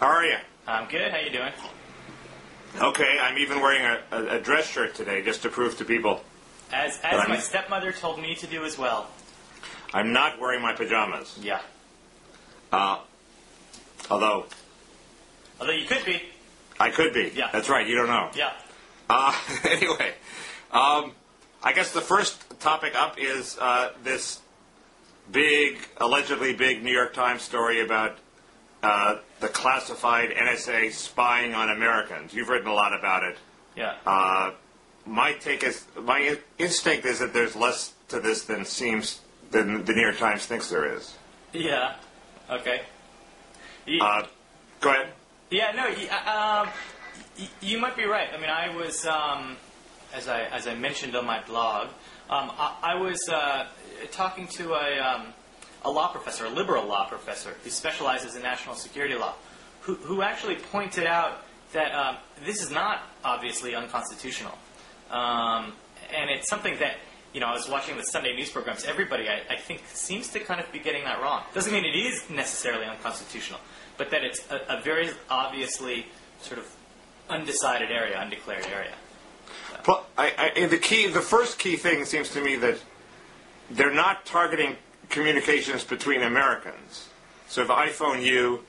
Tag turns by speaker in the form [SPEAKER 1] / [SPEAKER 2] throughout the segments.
[SPEAKER 1] How are you?
[SPEAKER 2] I'm good. How you doing?
[SPEAKER 1] Okay, I'm even wearing a, a, a dress shirt today just to prove to people
[SPEAKER 2] As as
[SPEAKER 1] I'm-
[SPEAKER 2] my stepmother told me to do as well.
[SPEAKER 1] I'm not wearing my pajamas.
[SPEAKER 2] Yeah.
[SPEAKER 1] Uh, although
[SPEAKER 2] Although you could be.
[SPEAKER 1] I could be.
[SPEAKER 2] Yeah.
[SPEAKER 1] That's right. You don't know.
[SPEAKER 2] Yeah.
[SPEAKER 1] Uh, anyway, um, I guess the first topic up is uh, this big, allegedly big New York Times story about uh, the classified NSA spying on Americans. You've written a lot about it.
[SPEAKER 2] Yeah.
[SPEAKER 1] Uh, my take is my in- instinct is that there's less to this than seems than the New York Times thinks there is.
[SPEAKER 2] yeah. Okay.
[SPEAKER 1] Uh, go ahead.
[SPEAKER 2] Yeah, no, uh, um, you might be right. I mean, I was, um, as I as I mentioned on my blog, um, I, I was uh, talking to a um, a law professor, a liberal law professor, who specializes in national security law, who who actually pointed out that um, this is not obviously unconstitutional, um, and it's something that. You know, I was watching the Sunday news programs. Everybody, I, I think, seems to kind of be getting that wrong. Doesn't mean it is necessarily unconstitutional, but that it's a, a very obviously sort of undecided area, undeclared area.
[SPEAKER 1] Well, I, I, the key, the first key thing seems to me that they're not targeting communications between Americans. So if I phone you,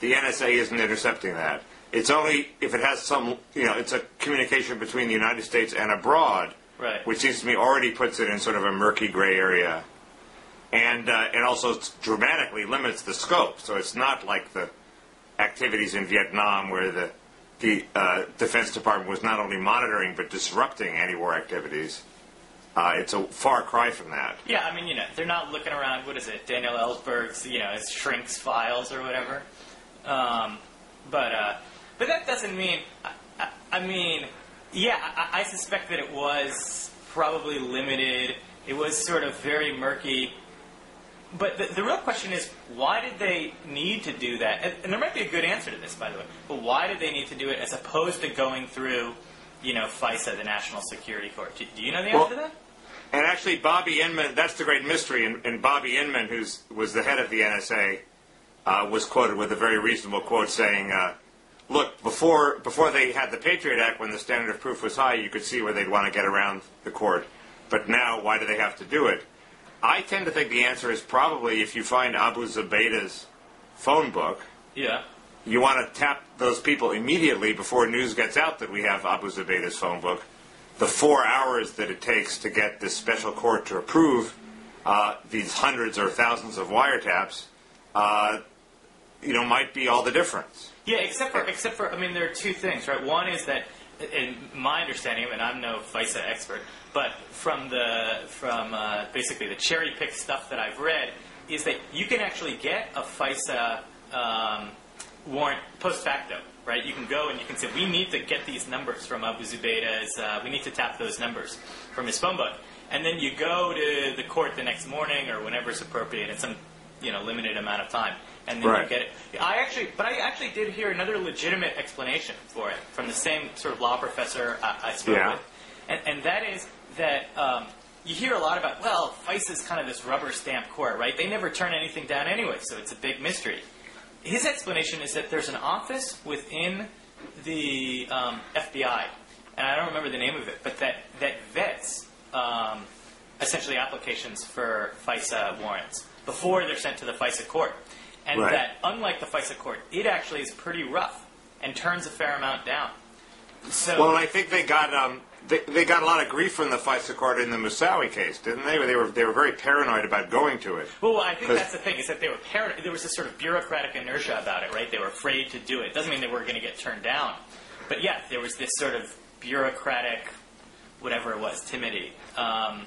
[SPEAKER 1] the NSA isn't intercepting that. It's only if it has some, you know, it's a communication between the United States and abroad,
[SPEAKER 2] Right.
[SPEAKER 1] which seems to me already puts it in sort of a murky gray area, and uh, and also dramatically limits the scope. So it's not like the activities in Vietnam where the the uh, Defense Department was not only monitoring but disrupting anti-war activities. Uh, it's a far cry from that.
[SPEAKER 2] Yeah, I mean, you know, they're not looking around. What is it, Daniel Ellsberg's, you know, his shrinks files or whatever. Um, but uh, but that doesn't mean. I, I, I mean, yeah, I, I suspect that it was probably limited. It was sort of very murky. But the, the real question is, why did they need to do that? And, and there might be a good answer to this, by the way. But why did they need to do it as opposed to going through, you know, FISA, the National Security Court? Do, do you know the answer
[SPEAKER 1] Well-
[SPEAKER 2] to that?
[SPEAKER 1] And actually, Bobby Inman, that's the great mystery. And, and Bobby Inman, who was the head of the NSA, uh, was quoted with a very reasonable quote saying, uh, look, before, before they had the Patriot Act, when the standard of proof was high, you could see where they'd want to get around the court. But now, why do they have to do it? I tend to think the answer is probably if you find Abu Zubaydah's phone book,
[SPEAKER 2] Yeah.
[SPEAKER 1] you want to tap those people immediately before news gets out that we have Abu Zubaydah's phone book. The four hours that it takes to get this special court to approve uh, these hundreds or thousands of wiretaps, uh, you know, might be all the difference.
[SPEAKER 2] Yeah, except for except for I mean there are two things, right? One is that in my understanding, and I'm no FISA expert, but from the from uh, basically the cherry pick stuff that I've read, is that you can actually get a FISA um, warrant post facto, right? You can go and you can say we need to get these numbers from Abu Zubaydah's, uh, we need to tap those numbers from his phone book, and then you go to the court the next morning or whenever it's appropriate in some you know limited amount of time, and then
[SPEAKER 1] Right.
[SPEAKER 2] you get it. I actually, but I actually did hear another legitimate explanation for it from the same sort of law professor I, I spoke
[SPEAKER 1] Yeah.
[SPEAKER 2] with, and, and that is that um, you hear a lot about well, FISA is kind of this rubber stamp court, right? They never turn anything down anyway, so it's a big mystery. His explanation is that there's an office within the um, FBI, and I don't remember the name of it, but that that vets um, essentially applications for FISA warrants before they're sent to the FISA court. And
[SPEAKER 1] Right.
[SPEAKER 2] that, unlike the FISA court, it actually is pretty rough and turns a fair amount down. So,
[SPEAKER 1] Well, I think they got um, they, they got a lot of grief from the FISA court in the Moussaoui case, didn't they? They were they were very paranoid about going to it.
[SPEAKER 2] well, I think that's the thing is that they were par- there was this sort of bureaucratic inertia about it, right? They were afraid to do it. Doesn't mean they were going to get turned down, but yeah, there was this sort of bureaucratic, whatever it was, timidity. Um,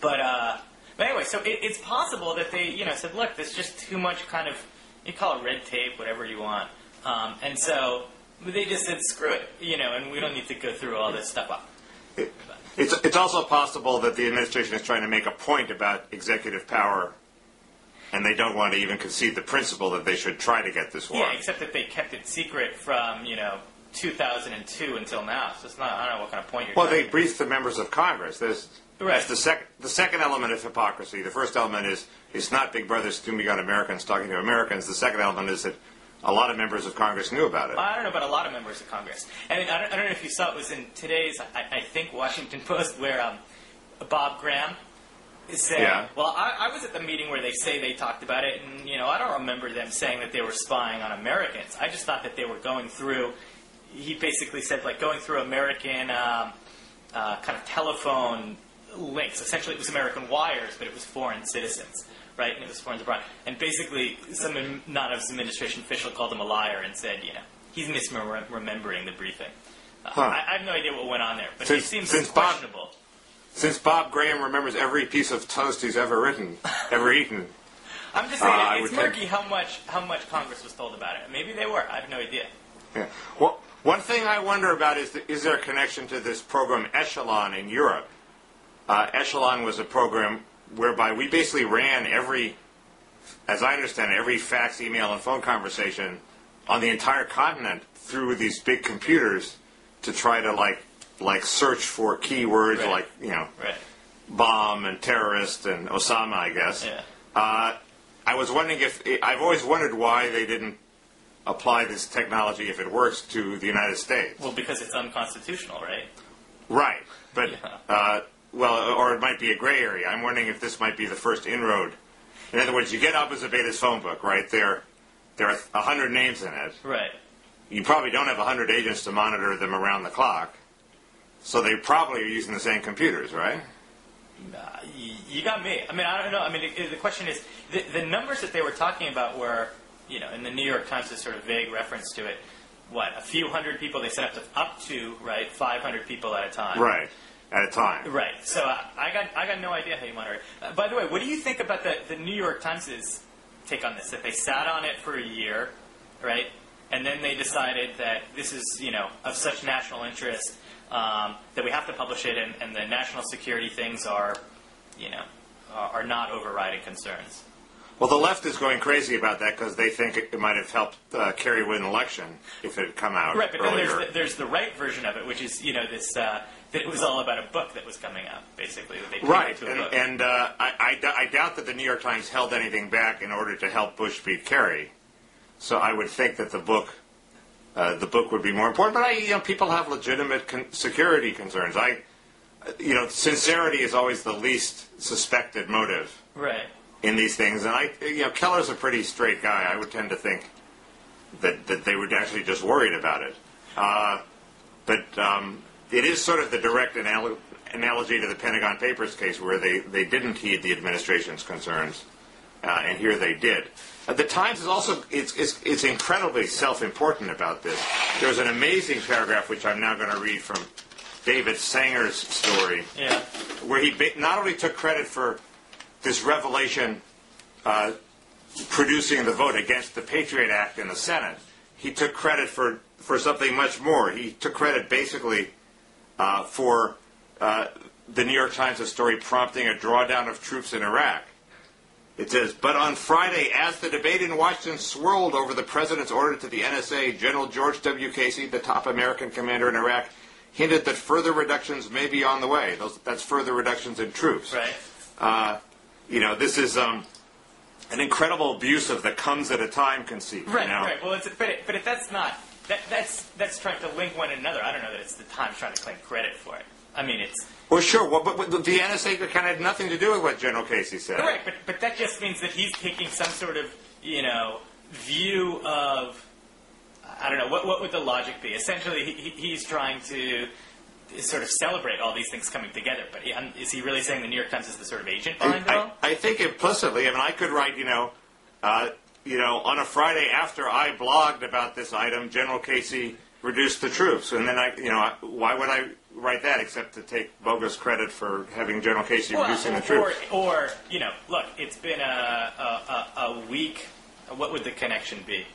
[SPEAKER 2] but uh, but anyway, so it, it's possible that they you know said, look, there's just too much kind of you call it red tape, whatever you want, um, and so they just said screw it, you know, and we don't need to go through all this stuff.
[SPEAKER 1] It, it's it's also possible that the administration is trying to make a point about executive power, and they don't want to even concede the principle that they should try to get this
[SPEAKER 2] Yeah, except that they kept it secret from you know 2002 until now. So it's not. I don't know what kind of point you're.
[SPEAKER 1] Well, they briefed the members of Congress. There's
[SPEAKER 2] Right.
[SPEAKER 1] that's the second the second element of hypocrisy. The first element is it's not Big Brother snooping on Americans talking to Americans. The second element is that a lot of members of Congress knew about it.
[SPEAKER 2] I don't know about a lot of members of Congress. And I don't, I don't know if you saw it was in today's, I, I think, Washington Post, where um, Bob Graham said,
[SPEAKER 1] Yeah.
[SPEAKER 2] well, I, I was at the meeting where they say they talked about it, and, you know, I don't remember them saying that they were spying on Americans. I just thought that they were going through, he basically said, like, going through American um, uh, kind of telephone links. Essentially, it was American wires, but it was foreign citizens, right? And it was foreign abroad. And basically, some not of some administration official called him a liar and said, you know, he's misremembering the briefing. Uh,
[SPEAKER 1] Huh.
[SPEAKER 2] I, I have no idea what went on there, but
[SPEAKER 1] Since-
[SPEAKER 2] it seems
[SPEAKER 1] since Bob- Since Bob Graham remembers every piece of toast he's ever written, ever eaten,
[SPEAKER 2] I'm just saying,
[SPEAKER 1] Uh,
[SPEAKER 2] it's
[SPEAKER 1] think-
[SPEAKER 2] murky how much how much Congress was told about it. Maybe they were. I have no idea.
[SPEAKER 1] Yeah. Well, one thing I wonder about is the, is there a connection to this program Echelon in Europe? Uh, Echelon was a program whereby we basically ran every, as I understand it, every fax, email, and phone conversation on the entire continent through these big computers to try to like like search for keywords
[SPEAKER 2] Right.
[SPEAKER 1] like you know
[SPEAKER 2] Right.
[SPEAKER 1] bomb and terrorist and Osama, I guess.
[SPEAKER 2] Yeah.
[SPEAKER 1] Uh, I was wondering if I've always wondered why they didn't apply this technology if it works to the United States.
[SPEAKER 2] Well, because it's unconstitutional, right?
[SPEAKER 1] Right, but
[SPEAKER 2] Yeah.
[SPEAKER 1] uh, well, or it might be a gray area. I'm wondering if this might be the first inroad. In other words, you get Abu Zubaydah's phone book, right? There, there are a hundred names in it.
[SPEAKER 2] Right.
[SPEAKER 1] You probably don't have a hundred agents to monitor them around the clock, so they probably are using the same computers, right?
[SPEAKER 2] Uh, you got me. I mean, I don't know. I mean, the, the question is the, the numbers that they were talking about were, you know, in the New York Times, this sort of vague reference to it. What a few hundred people they set up to up to right, 500 people at a time.
[SPEAKER 1] Right, at a time.
[SPEAKER 2] Right. So uh, I got I got no idea how you monitor it. Uh, by the way, what do you think about the the New York Times' take on this? That they sat on it for a year, right, and then they decided that this is you know of such national interest um, that we have to publish it, and, and the national security things are, you know, are, are not overriding concerns.
[SPEAKER 1] Well, the left is going crazy about that because they think it, might have helped uh, Kerry win an election if it had come out
[SPEAKER 2] Right, but then there's the, there's the right version of it, which is you know this uh, that it was all about a book that was coming out, basically. That they turned
[SPEAKER 1] Right,
[SPEAKER 2] into a
[SPEAKER 1] and,
[SPEAKER 2] book.
[SPEAKER 1] and uh, I, I I doubt that the New York Times held anything back in order to help Bush beat Kerry. So I would think that the book, uh, the book would be more important. But I, you know, people have legitimate con- security concerns. I, you know, sincerity is always the least suspected motive
[SPEAKER 2] right.
[SPEAKER 1] in these things. And I, you know, Keller's a pretty straight guy. I would tend to think that that they were actually just worried about it. Uh, but um, it is sort of the direct anal- analogy to the Pentagon Papers case, where they, they didn't heed the administration's concerns, uh, and here they did. Uh, the Times is also it's, it's, it's incredibly self-important about this. There's an amazing paragraph which I'm now going to read from David Sanger's story
[SPEAKER 2] Yeah.
[SPEAKER 1] where he ba- not only took credit for this revelation uh, producing the vote against the Patriot Act in the Senate, he took credit for, for something much more. He took credit basically uh, for uh, the New York Times' a story prompting a drawdown of troops in Iraq. It says, but on Friday, as the debate in Washington swirled over the president's order to the NSA, General George W. Casey, the top American commander in Iraq, hinted that further reductions may be on the way. Those, that's further reductions in troops.
[SPEAKER 2] Right.
[SPEAKER 1] Uh, you know, this is um, an incredible abuse of the comes at a time conceit.
[SPEAKER 2] Right,
[SPEAKER 1] you know?
[SPEAKER 2] right. Well, it's, but, it, but if that's not that, that's that's trying to link one another. I don't know that it's the Times trying to claim credit for it. I mean, it's
[SPEAKER 1] Well, sure. Well, but, but the NSA kind of had nothing to do with what General Casey said.
[SPEAKER 2] correct, but but that just means that he's taking some sort of you know view of I don't know what what would the logic be. Essentially, he, he- he's trying to sort of celebrate all these things coming together. But he, um, is he really saying the New York Times is the sort of agent behind it
[SPEAKER 1] I,
[SPEAKER 2] all?
[SPEAKER 1] I think implicitly. I mean, I could write, you know, uh, you know, on a Friday after I blogged about this item, General Casey reduced the troops, and then I, you know, why would I write that except to take bogus credit for having General Casey reducing the troops?
[SPEAKER 2] or or, you know, look, it's been a a, a, week. What would the connection be?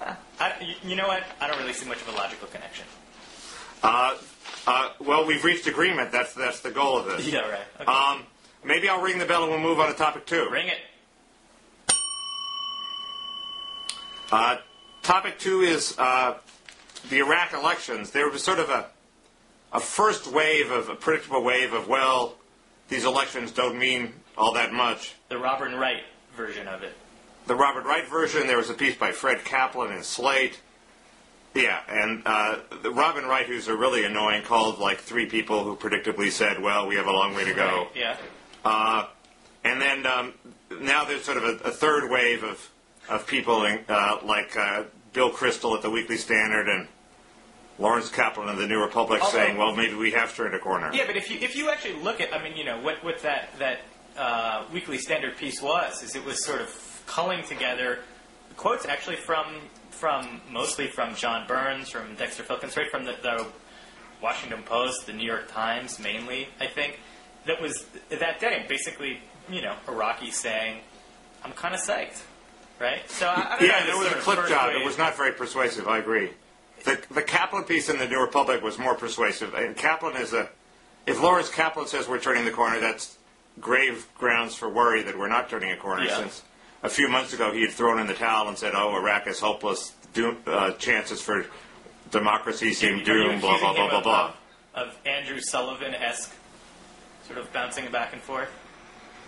[SPEAKER 2] I, you- you know what? I don't really see much of a logical connection.
[SPEAKER 1] Uh, uh, well, we've reached agreement. That's that's the goal of this.
[SPEAKER 2] Yeah, right. Okay.
[SPEAKER 1] Um, maybe I'll ring the bell and we'll move on to topic two.
[SPEAKER 2] Ring it.
[SPEAKER 1] Uh, topic two is uh, the Iraq elections. There was sort of a a first wave of a predictable wave of well, these elections don't mean all that much.
[SPEAKER 2] The Robert Wright version of it.
[SPEAKER 1] the Robert Wright version. There was a piece by Fred Kaplan in Slate. Yeah, and uh, the Robin Wright, who's a really annoying, called like three people who predictably said, "Well, we have a long way to go."
[SPEAKER 2] Yeah.
[SPEAKER 1] Uh, and then um, now there's sort of a, a third wave of of people in, uh, like uh, Bill Kristol at the Weekly Standard and Lawrence Kaplan of the New Republic
[SPEAKER 2] Although-
[SPEAKER 1] saying, "Well, maybe we have turned a corner."
[SPEAKER 2] Yeah, but if you if you actually look at, I mean, you know, what what that that uh, Weekly Standard piece was, is it was sort of culling together quotes actually from from mostly from John Burns, from Dexter Filkins, right from the, the Washington Post, the New York Times, mainly, I think. That was that day, basically, you know, Iraqi saying, "I'm kind of psyched." Right, so I, I
[SPEAKER 1] Yeah, there was a clip job. It was not very persuasive. I agree. The the Kaplan piece in the New Republic was more persuasive. And Kaplan is a. If Lawrence Kaplan says we're turning the corner, that's grave grounds for worry that we're not turning a corner.
[SPEAKER 2] Yeah.
[SPEAKER 1] Since a few months ago he had thrown in the towel and said, "Oh, Iraq is hopeless. Doom, uh, chances for democracy seem doomed." Blah blah blah blah blah.
[SPEAKER 2] Of, of Andrew Sullivan esque, sort of bouncing back and forth.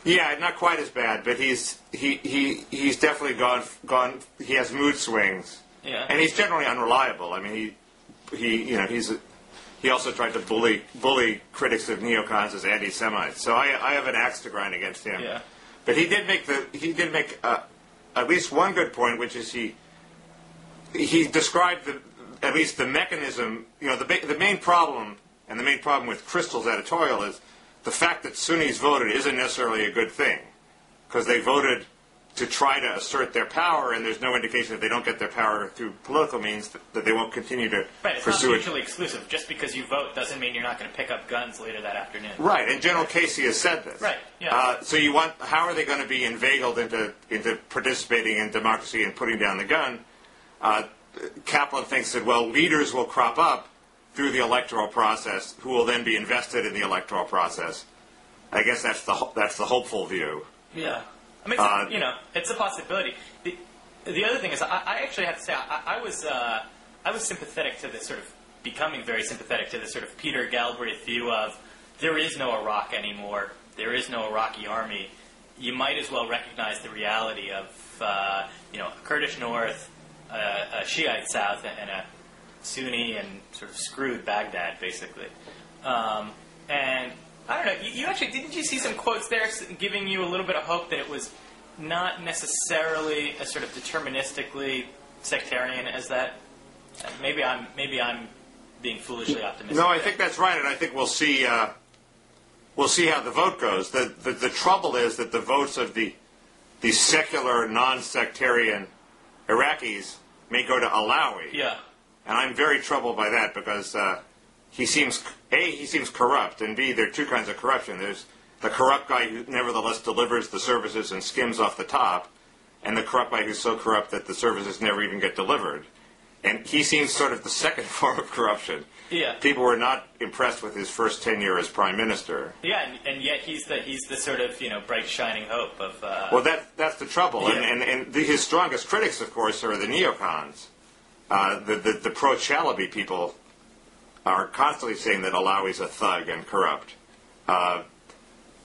[SPEAKER 1] Yeah, not quite as bad, but he's he, he he's definitely gone gone. He has mood swings.
[SPEAKER 2] Yeah.
[SPEAKER 1] and he's generally unreliable. I mean, he he you know he's he also tried to bully bully critics of neocons as anti-Semites. So I I have an axe to grind against him.
[SPEAKER 2] Yeah.
[SPEAKER 1] But he did make the he did make uh, at least one good point, which is he he described the at least the mechanism. You know, the the main problem and the main problem with Kristol's editorial is the fact that Sunnis voted isn't necessarily a good thing because they voted to try to assert their power, and there's no indication that they don't get their power through political means that, that they won't continue to
[SPEAKER 2] Right, it's not
[SPEAKER 1] pursue it.
[SPEAKER 2] mutually exclusive. Just because you vote doesn't mean you're not going to pick up guns later that afternoon.
[SPEAKER 1] Right, and General Casey has said this.
[SPEAKER 2] Right, yeah.
[SPEAKER 1] Uh, so you want how are they going to be inveigled into into participating in democracy and putting down the gun? Uh, Kaplan thinks that well, leaders will crop up through the electoral process, who will then be invested in the electoral process. I guess that's the that's the hopeful view.
[SPEAKER 2] Yeah. I mean, it's,
[SPEAKER 1] Uh,
[SPEAKER 2] you know, it's a possibility. The, the other thing is, I, I actually have to say, I, I was uh, I was sympathetic to this sort of becoming very sympathetic to this sort of Peter Galbraith view of there is no Iraq anymore. There is no Iraqi army. You might as well recognize the reality of uh, you know a Kurdish north, uh, a Shiite south, and a Sunni and sort of screwed Baghdad, basically. Um, and I don't know. You, you actually didn't you see some quotes there giving you a little bit of hope that it was not necessarily as sort of deterministically sectarian as that. Maybe I'm maybe I'm being foolishly optimistic.
[SPEAKER 1] No, I think that's right, and I think we'll see. Uh, we'll see how the vote goes. The, the the trouble is that the votes of the the secular, non-sectarian Iraqis may go to Allawi,
[SPEAKER 2] Yeah.
[SPEAKER 1] And I'm very troubled by that because uh, he seems a he seems corrupt, and b there are two kinds of corruption. There's the corrupt guy who nevertheless delivers the services and skims off the top, and the corrupt guy who's so corrupt that the services never even get delivered. And he seems sort of the second form of corruption
[SPEAKER 2] Yeah.
[SPEAKER 1] people were not impressed with his first tenure as prime minister.
[SPEAKER 2] Yeah, and, and yet he's the he's the sort of you know bright shining hope of. Uh,
[SPEAKER 1] Well, that that's the trouble,
[SPEAKER 2] Yeah.
[SPEAKER 1] and and, and the, his strongest critics, of course, are the neocons. Uh, the the, the pro Chalabi people are constantly saying that Allawi's a thug and corrupt. Uh,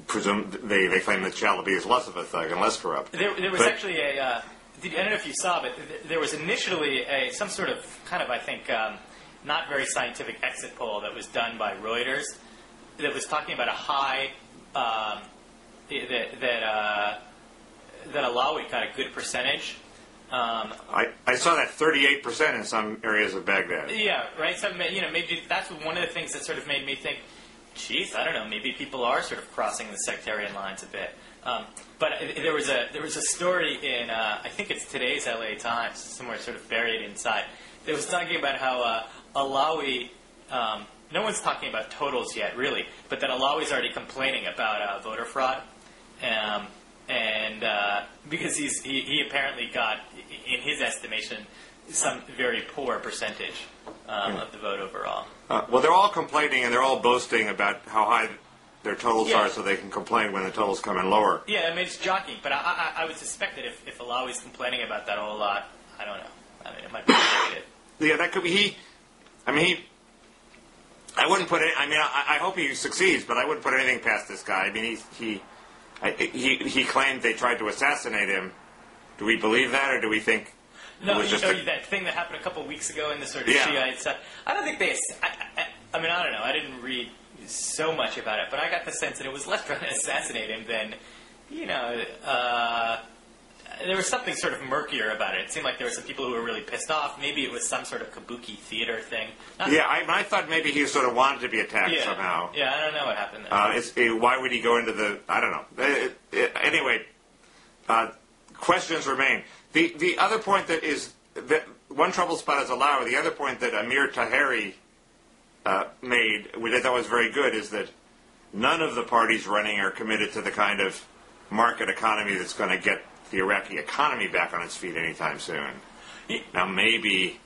[SPEAKER 1] presume they they claim that Chalabi is less of a thug and less corrupt.
[SPEAKER 2] There, there was
[SPEAKER 1] But-
[SPEAKER 2] actually a. Uh, did, I don't know if you saw, but there was initially a some sort of kind of I think um, not very scientific exit poll that was done by Reuters that was talking about a high um, that that uh, that Allawi got a good percentage. Um,
[SPEAKER 1] I, I saw that 38% in some areas of Baghdad.
[SPEAKER 2] yeah, right. So you know, maybe that's one of the things that sort of made me think, geez, I don't know, maybe people are sort of crossing the sectarian lines a bit. Um, but there was a there was a story in uh, I think it's today's LA Times, somewhere sort of buried inside. That was talking about how uh, Allawi. Um, no one's talking about totals yet, really, but that Allawi's already complaining about uh, voter fraud. Um, and uh, because he's he, he apparently got, in his estimation, some very poor percentage um, of the vote overall.
[SPEAKER 1] Uh, well, they're all complaining and they're all boasting about how high their totals
[SPEAKER 2] Yeah.
[SPEAKER 1] are so they can complain when the totals come in lower.
[SPEAKER 2] Yeah, I mean it's jockeying, but I, I, I would suspect that if, if Allawi's complaining about that a whole lot, I don't know. I mean, it might be related.
[SPEAKER 1] Yeah, that could be he. I mean, he. I wouldn't put it. I mean, I, I hope he succeeds, but I wouldn't put anything past this guy. I mean, he he I, he he claimed they tried to assassinate him. Do we believe that, or do we think
[SPEAKER 2] No,
[SPEAKER 1] it was
[SPEAKER 2] you
[SPEAKER 1] just
[SPEAKER 2] know,
[SPEAKER 1] a-
[SPEAKER 2] that thing that happened a couple of weeks ago in the sort of
[SPEAKER 1] Yeah.
[SPEAKER 2] Shiite stuff. I don't think they. I, I, I mean, I don't know. I didn't read so much about it, but I got the sense that it was less trying to assassinate him than, you know, uh, there was something sort of murkier about it. It seemed like there were some people who were really pissed off. Maybe it was some sort of kabuki theater thing. Not-
[SPEAKER 1] Yeah, I, I thought maybe he sort of wanted to be attacked
[SPEAKER 2] yeah,
[SPEAKER 1] somehow.
[SPEAKER 2] Yeah, I don't know what happened there.
[SPEAKER 1] Uh, it's, uh, why would he go into the? I don't know. Uh, uh, anyway, uh, questions remain. The the other point that is that one trouble spot is Allawi. The other point that Amir Taheri uh, made, which I thought was very good, is that none of the parties running are committed to the kind of market economy that's going to get the Iraqi economy back on its feet anytime soon. Now, maybe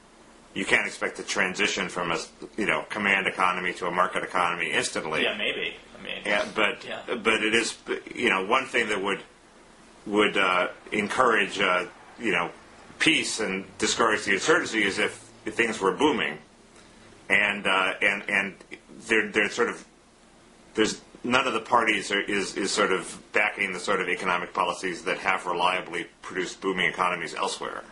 [SPEAKER 1] you can't expect to transition from a you know command economy to a market economy instantly.
[SPEAKER 2] yeah, maybe. I mean,
[SPEAKER 1] Yeah, but
[SPEAKER 2] Yeah.
[SPEAKER 1] but it is you know one thing that would would uh, encourage uh, you know peace and discourage the insurgency is if, things were booming, and uh, and and they're they're sort of there's none of the parties are, is is sort of backing the sort of economic policies that have reliably produced booming economies elsewhere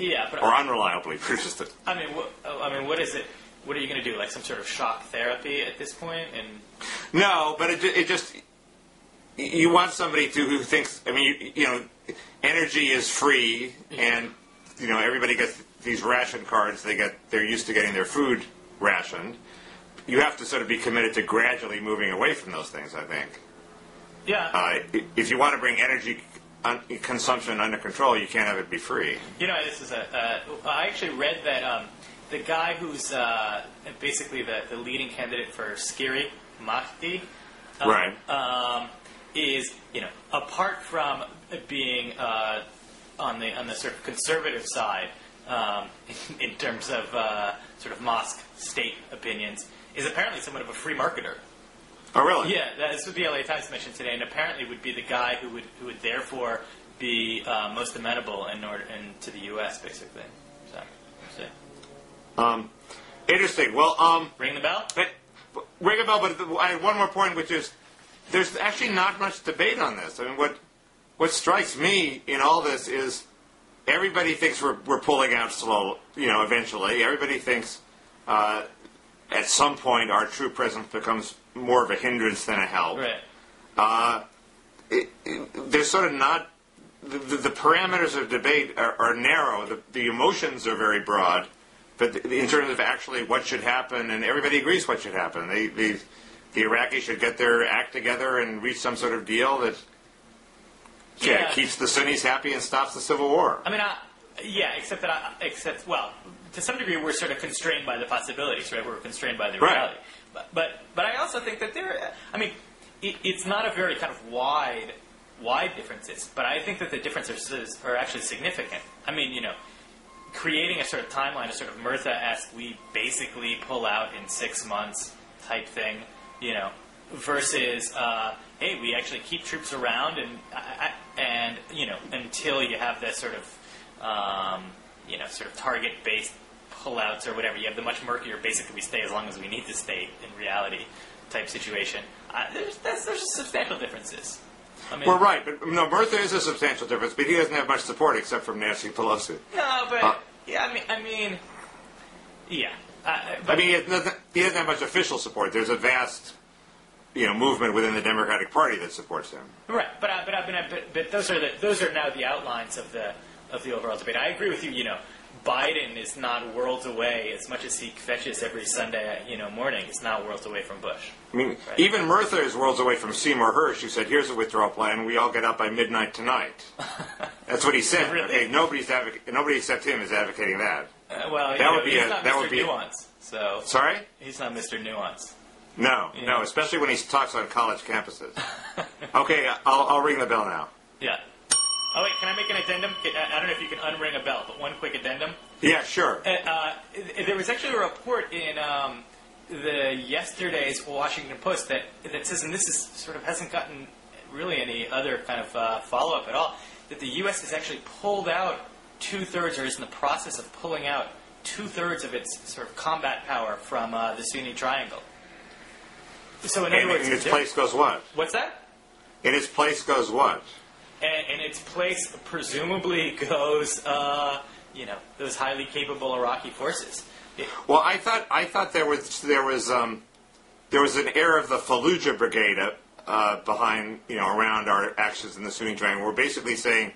[SPEAKER 2] yeah, but
[SPEAKER 1] or unreliably produced it.
[SPEAKER 2] I mean, what, oh, I mean, what is it? What are you going to do? Like some sort of shock therapy at this point? And
[SPEAKER 1] No, but it, it just you want somebody to who thinks. I mean, you, you know, energy is free, and you know everybody gets these ration cards. They get they're used to getting their food rationed. You have to sort of be committed to gradually moving away from those things. I think
[SPEAKER 2] yeah,
[SPEAKER 1] uh, if you want to bring energy consumption under control, you can't have it be free.
[SPEAKER 2] You know, this is a. Uh, I actually read that um, the guy who's uh, basically the, the leading candidate for SCIRI, Mahdi, um,
[SPEAKER 1] Right.
[SPEAKER 2] um, is you know apart from being uh, on the on the sort of conservative side um, in, terms of uh, sort of mosque state opinions, is apparently somewhat of a free marketer.
[SPEAKER 1] Oh, really?
[SPEAKER 2] Yeah, that's what the LA Times mentioned today, and apparently would be the guy who would who would therefore be uh, most amenable in order in, to the U.S. basically. So, so,
[SPEAKER 1] Um, interesting. Well, um,
[SPEAKER 2] ring the bell.
[SPEAKER 1] But, ring a bell, but I had one more point, which is there's actually not much debate on this. I mean, what what strikes me in all this is everybody thinks we're, we're pulling out slow, you know, eventually. Everybody thinks uh, at some point our true presence becomes more of a hindrance than a help.
[SPEAKER 2] Right.
[SPEAKER 1] Uh, it, it, there's sort of not the, the, the parameters of debate are, are narrow. The, the emotions are very broad, but in terms of actually what should happen, and everybody agrees what should happen. They, they, the Iraqis should get their act together and reach some sort of deal that
[SPEAKER 2] Yeah.
[SPEAKER 1] keeps the Sunnis happy and stops the civil war.
[SPEAKER 2] I mean, I, yeah, except that I, except well, to some degree, we're sort of constrained by the possibilities, right? We're constrained by the
[SPEAKER 1] Right.
[SPEAKER 2] reality. But, but but I also think that there. I mean, it, it's not a very kind of wide wide differences, but I think that the differences are actually significant. I mean, you know, creating a sort of timeline, a sort of Murtha-esque, we basically pull out in six months type thing, you know, versus, uh, hey, we actually keep troops around and, I- I- and you know, until you have this sort of, um, you know, sort of target-based pullouts or whatever, you have the much murkier, basically we stay as long as we need to stay in reality type situation. Uh, there's, there's substantial differences. I mean,
[SPEAKER 1] Well, right, but no, Murtha is a substantial difference, but he doesn't have much support except from Nancy Pelosi.
[SPEAKER 2] No, but
[SPEAKER 1] Uh,
[SPEAKER 2] yeah, I mean, I mean, yeah. Uh, but,
[SPEAKER 1] I mean, he doesn't, he doesn't have much official support. There's a vast, you know, movement within the Democratic Party that supports him.
[SPEAKER 2] right, but I, but, I, but, I, but but those are the those are now the outlines of the of the overall debate. I agree with you. You know, Biden is not worlds away as much as he fetches every Sunday, you know, morning. It's not worlds away from Bush.
[SPEAKER 1] I mean,
[SPEAKER 2] Right.
[SPEAKER 1] even Murtha is worlds away from Seymour Hersh, who said, "Here's a withdrawal plan. We all get up by midnight tonight." That's what he said.
[SPEAKER 2] Really?
[SPEAKER 1] Okay, nobody's advoc- nobody except him is advocating that.
[SPEAKER 2] Uh, well,
[SPEAKER 1] That
[SPEAKER 2] know,
[SPEAKER 1] would be
[SPEAKER 2] he's
[SPEAKER 1] a- that
[SPEAKER 2] Mr.
[SPEAKER 1] would be
[SPEAKER 2] Nuance, so
[SPEAKER 1] Sorry?
[SPEAKER 2] he's not Mr. Nuance.
[SPEAKER 1] No,
[SPEAKER 2] Yeah.
[SPEAKER 1] no, especially when he talks on college campuses. okay, I'll, I'll ring the bell now.
[SPEAKER 2] Yeah. Oh wait, can I make an addendum? I don't know if you can unring a bell, but one quick addendum.
[SPEAKER 1] Yeah, sure.
[SPEAKER 2] Uh, uh, there was actually a report in um, the yesterday's Washington Post that that says, and this is sort of hasn't gotten really any other kind of uh, follow up at all, that the U.S. has actually pulled out two thirds, or is in the process of pulling out two thirds of its sort of combat power from uh, the Sunni Triangle. So in other
[SPEAKER 1] And
[SPEAKER 2] words,
[SPEAKER 1] in its place goes what?
[SPEAKER 2] what's that?
[SPEAKER 1] In its place goes what?
[SPEAKER 2] And, and its place presumably goes, uh, you know, those highly capable Iraqi forces. It,
[SPEAKER 1] Well, I thought I thought there was there was um, there was an air of the Fallujah Brigade uh, behind you know around our actions in the Sunni Triangle. We're basically saying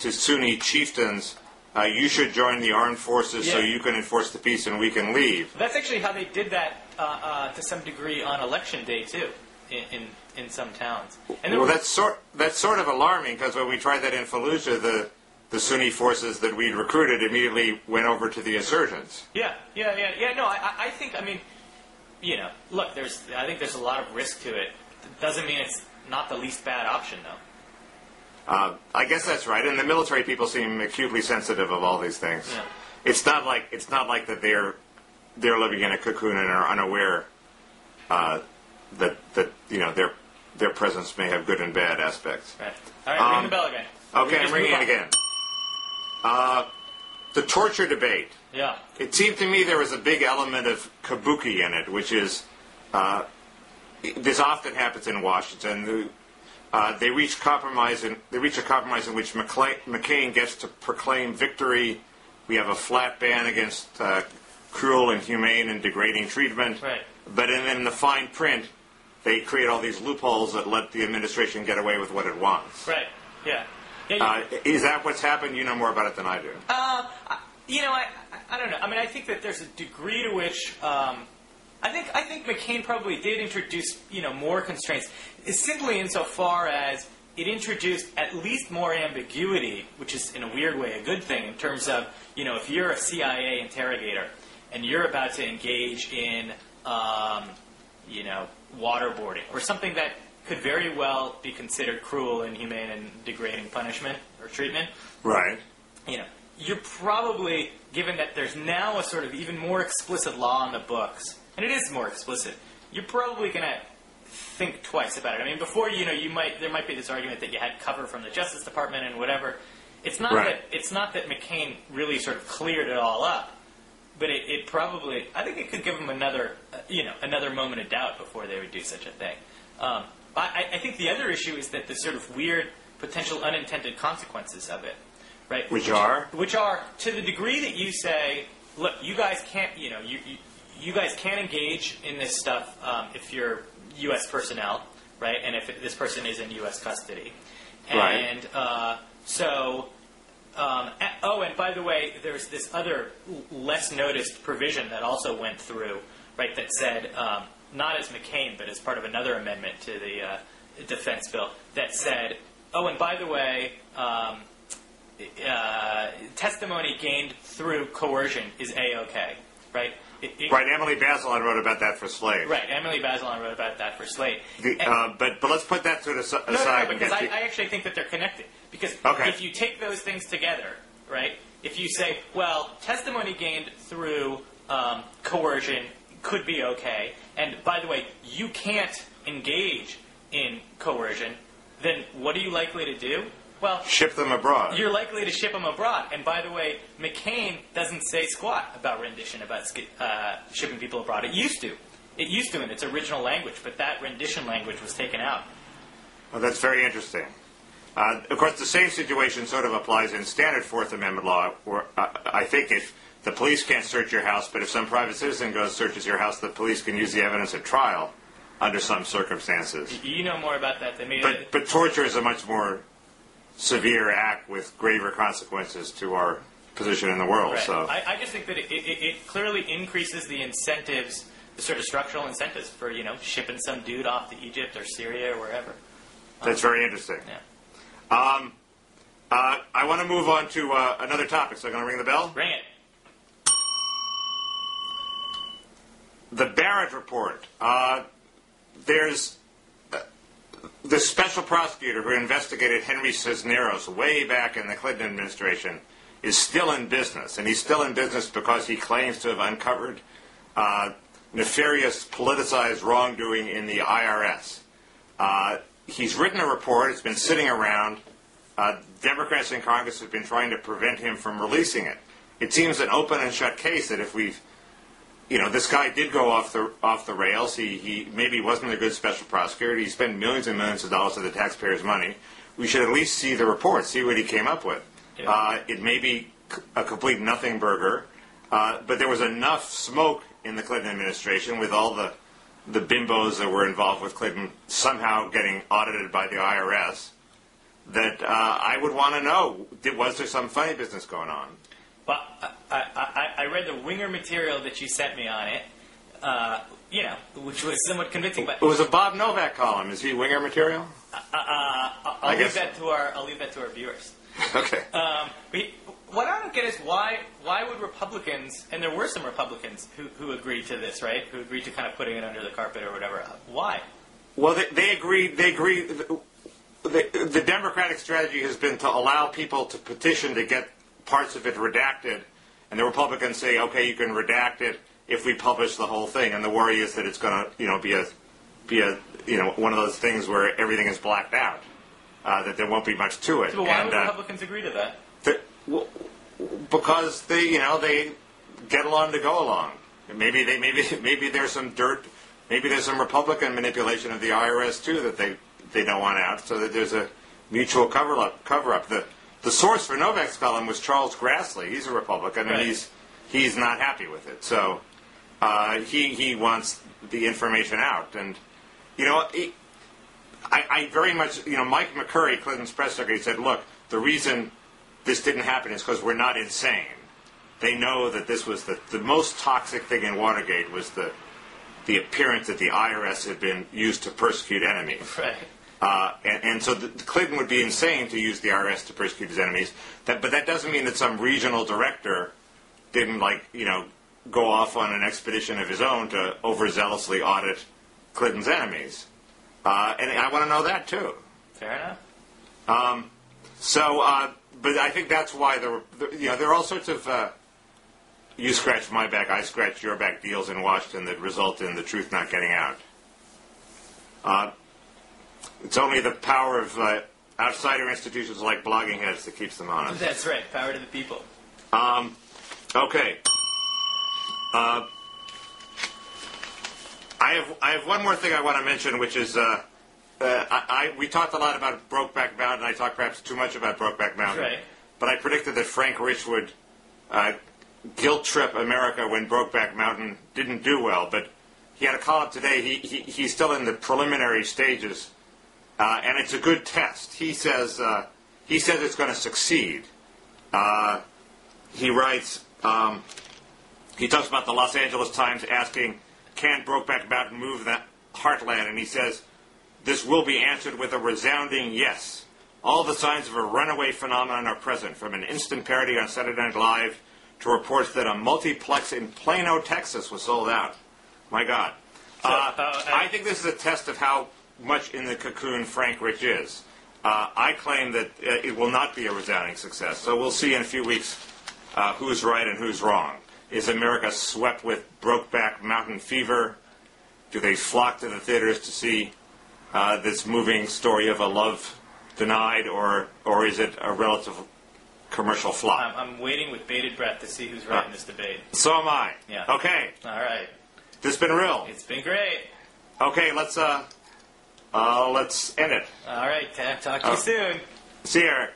[SPEAKER 1] to Sunni chieftains, uh, you should join the armed forces so you can enforce the peace and we can leave.
[SPEAKER 2] that's actually how they did that uh, uh, to some degree on election day too, in in, in some towns. And
[SPEAKER 1] Well, that's sort that's sort of alarming because when we tried that in Fallujah, the the Sunni forces that we'd recruited immediately went over to the insurgents.
[SPEAKER 2] Yeah, yeah, yeah, yeah. No, I, I- think. I mean, you know, look, there's. I think there's a lot of risk to it. Doesn't mean it's not the least bad option, though.
[SPEAKER 1] Uh, I guess that's right, and the military people seem acutely sensitive of all these things.
[SPEAKER 2] Yeah.
[SPEAKER 1] It's not like it's not like that they're they're living in a cocoon and are unaware uh, that that you know their their presence may have good and bad aspects.
[SPEAKER 2] Right. All right, ring
[SPEAKER 1] Um,
[SPEAKER 2] the bell again.
[SPEAKER 1] Okay,
[SPEAKER 2] We
[SPEAKER 1] I'm ringing it again. Uh, the torture debate.
[SPEAKER 2] Yeah.
[SPEAKER 1] It seemed to me there was a big element of kabuki in it, which is uh, this often happens in Washington. Uh, they reach compromise, in, they reach a compromise in which McCain gets to proclaim victory. We have a flat ban against uh, cruel, inhumane, and degrading treatment.
[SPEAKER 2] Right.
[SPEAKER 1] But in, in the fine print, they create all these loopholes that let the administration get away with what it wants.
[SPEAKER 2] Right. Yeah. Yeah. you-
[SPEAKER 1] Uh, is that what's happened? You know more about it than I do.
[SPEAKER 2] Uh, I- you know, I, I I don't know. I mean, I think that there's a degree to which um, I think I think McCain probably did introduce you know more constraints, simply insofar as it introduced at least more ambiguity, which is in a weird way a good thing in terms of you know if you're a CIA interrogator and you're about to engage in um, you know waterboarding or something that could very well be considered cruel, inhumane, and degrading punishment or treatment
[SPEAKER 1] Right.
[SPEAKER 2] you know, you're probably, given that there's now a sort of even more explicit law in the books, and it is more explicit, you're probably going to think twice about it. I mean, before, you know, you might, there might be this argument that you had cover from the Justice Department and whatever. It's not
[SPEAKER 1] Right.
[SPEAKER 2] that, it's not that McCain really sort of cleared it all up, but it, it probably, I think it could give them another, uh, you know, another moment of doubt before they would do such a thing. Um, I, I think the other issue is that the sort of weird potential unintended consequences of it, right?
[SPEAKER 1] Which are?
[SPEAKER 2] which are to the degree that you say, look, you guys can't, you know, you you, you guys can't engage in this stuff um, if you're U.S. personnel, right? And if this person is in U.S. custody,
[SPEAKER 1] Right.
[SPEAKER 2] and uh, so. Um, a- oh, and by the way, there's this other less noticed provision that also went through, right? That said, um, not as McCain, but as part of another amendment to the uh, defense bill, that said, oh, and by the way, um, uh, testimony gained through coercion is a-okay, right? It- it-
[SPEAKER 1] Right. Emily Bazelon wrote about that for Slate.
[SPEAKER 2] Right. Emily Bazelon wrote about that for Slate.
[SPEAKER 1] The, uh, but but let's put that to the s- aside.
[SPEAKER 2] no, no, no, because I, I actually think that they're connected. Because
[SPEAKER 1] Okay.
[SPEAKER 2] if you take those things together, right? If you say, well, testimony gained through um, coercion could be okay, and by the way, you can't engage in coercion, then what are you likely to do? Well,
[SPEAKER 1] ship them abroad.
[SPEAKER 2] you're likely to ship them abroad. And by the way, McCain doesn't say squat about rendition, about uh, shipping people abroad. It used to. It used to in its original language, but that rendition language was taken out.
[SPEAKER 1] Well, that's very interesting. Uh, of course, the same situation sort of applies in standard Fourth Amendment law, where uh, I think if the police can't search your house, but if some private citizen goes searches your house, the police can use the evidence at trial under some circumstances.
[SPEAKER 2] You know more about that than me.
[SPEAKER 1] But but torture is a much more severe act with graver consequences to our position in the world.
[SPEAKER 2] Right.
[SPEAKER 1] So
[SPEAKER 2] I, I just think that it, it, it clearly increases the incentives, the sort of structural incentives for you know shipping some dude off to Egypt or Syria or wherever.
[SPEAKER 1] that's very interesting.
[SPEAKER 2] Yeah.
[SPEAKER 1] Um, uh, I want to move on to uh, another topic. So I'm going to ring the bell.
[SPEAKER 2] Ring it.
[SPEAKER 1] The Barrett report. Uh, there's the special prosecutor who investigated Henry Cisneros way back in the Clinton administration is still in business, and he's still in business because he claims to have uncovered uh, nefarious, politicized wrongdoing in the IRS. Uh, he's written a report. It's been sitting around. Uh, Democrats in Congress have been trying to prevent him from releasing it. It seems an open and shut case that if we've you know, this guy did go off the off the rails. He he maybe wasn't a good special prosecutor. He spent millions and millions of dollars of the taxpayers' money. We should at least see the report, see what he came up with.
[SPEAKER 2] Yeah.
[SPEAKER 1] Uh, it may be a complete nothing burger, uh, but there was enough smoke in the Clinton administration with all the the bimbos that were involved with Clinton somehow getting audited by the IRS that uh, I would want to know: did, was there some funny business going on?
[SPEAKER 2] But I, I, I read the winger material that you sent me on it, uh, you know, which was somewhat convincing. But
[SPEAKER 1] It was a Bob Novak column. Is he winger material?
[SPEAKER 2] uh, I'll,
[SPEAKER 1] I
[SPEAKER 2] leave
[SPEAKER 1] guess-
[SPEAKER 2] that to our I'll leave that to our viewers.
[SPEAKER 1] Okay.
[SPEAKER 2] Um, but what I don't get is why why would Republicans and there were some Republicans who, who agreed to this, right? Who agreed to kind of putting it under the carpet or whatever. Why?
[SPEAKER 1] Well, they, they agree. They agree. The, the Democratic strategy has been to allow people to petition to get parts of it redacted, and the Republicans say, "Okay, you can redact it if we publish the whole thing." And the worry is that it's going to, you know, be a be a you know one of those things where everything is blacked out, uh, that there won't be much to it.
[SPEAKER 2] But why
[SPEAKER 1] and,
[SPEAKER 2] would
[SPEAKER 1] uh,
[SPEAKER 2] Republicans agree to that?
[SPEAKER 1] the, well, because they, you know, they get along to go along. Maybe they, maybe, maybe there's some dirt. Maybe there's some Republican manipulation of the IRS too that they they don't want out, so that there's a mutual cover up. Cover up. The the source for Novak's column was Charles Grassley. He's a Republican, and he's he's not happy with it. So uh, he he wants the information out, and you know. He, I, I very much, you know, Mike McCurry, Clinton's press secretary, said, look, the reason this didn't happen is because we're not insane. They know that this was the, the most toxic thing in Watergate was the, the appearance that the IRS had been used to persecute enemies.
[SPEAKER 2] Right.
[SPEAKER 1] Uh, and, and so the, Clinton would be insane to use the IRS to persecute his enemies. That, but that doesn't mean that some regional director didn't, like, you know, go off on an expedition of his own to overzealously audit Clinton's enemies. Uh, and I want to know that too.
[SPEAKER 2] Fair enough.
[SPEAKER 1] So, uh, but I think that's why the, the you know there are all sorts of uh, you scratch my back, I scratch your back deals in Washington that result in the truth not getting out. It's only the power of uh, outsider institutions like Bloggingheads that keeps them honest.
[SPEAKER 2] That's right. Power to the people.
[SPEAKER 1] Um, okay. Uh, I have I have one more thing I want to mention, which is uh, uh, I, I we talked a lot about Brokeback Mountain. I talked perhaps too much about Brokeback Mountain,
[SPEAKER 2] Right.
[SPEAKER 1] but I predicted that Frank Rich would uh, guilt trip America when Brokeback Mountain didn't do well. But he had a column today. He, he he's still in the preliminary stages, uh, and it's a good test. He says uh, he says it's going to succeed. Uh, he writes, um, he talks about the Los Angeles Times asking, can Brokeback Mountain move that heartland? And he says, this will be answered with a resounding yes. All the signs of a runaway phenomenon are present, from an instant parody on Saturday Night Live to reports that a multiplex in Plano, Texas was sold out. My God. Uh,
[SPEAKER 2] uh,
[SPEAKER 1] I think this is a test of how much in the cocoon Frank Rich is. Uh, I claim that uh, it will not be a resounding success. So we'll see in a few weeks uh, who's right and who's wrong. Is America swept with Brokeback Mountain fever? Do they flock to the theaters to see uh, this moving story of a love denied, or or is it a relative commercial flop?
[SPEAKER 2] I'm, I'm waiting with bated breath to see who's right in this debate.
[SPEAKER 1] so am I.
[SPEAKER 2] Yeah.
[SPEAKER 1] Okay,
[SPEAKER 2] All right.
[SPEAKER 1] this has been real.
[SPEAKER 2] It's been great.
[SPEAKER 1] Okay, let's uh, uh, let's end it.
[SPEAKER 2] All right. ta- Talk to you
[SPEAKER 1] Oh.
[SPEAKER 2] soon.
[SPEAKER 1] See you, Eric.